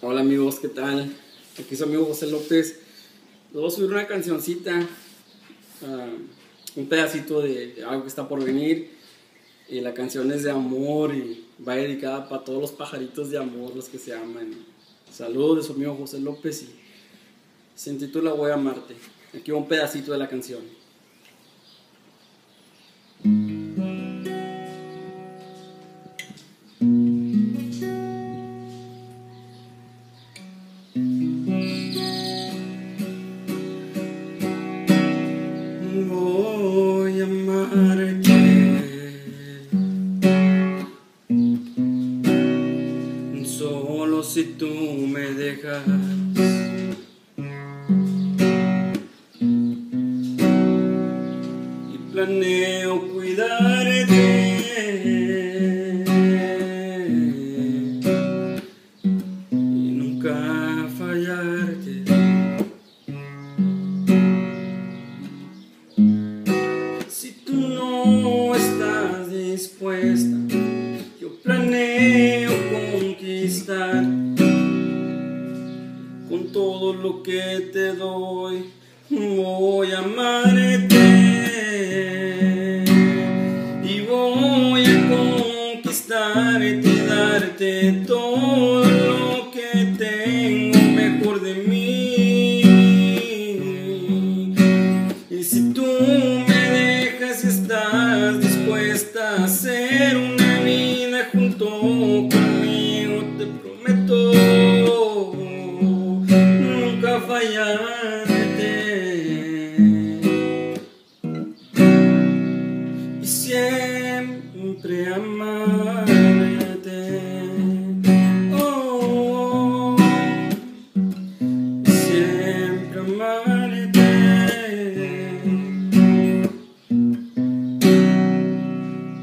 Hola amigos, ¿qué tal? Aquí su amigo José López. Les voy a subir una cancioncita, ah, un pedacito de, algo que está por venir. Y la canción es de amor y va dedicada para todos los pajaritos de amor, los que se aman. Saludos de su amigo José López y se intitula Voy a amarte. Aquí va un pedacito de la canción. Si tú me dejas. Y planeo cuidarte. Con todo lo que te doy. Voy a amarte y voy a conquistarte y darte todo lo que tengo mejor de mí. Y si tú y siempre amarte. Oh, siempre amarte.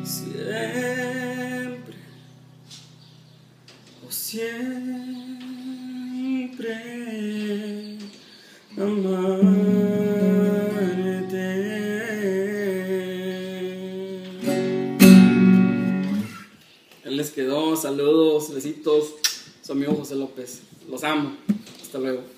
Siempre, oh siempre. Él les quedó, saludos, besitos, su amigo José López. Los amo. Hasta luego.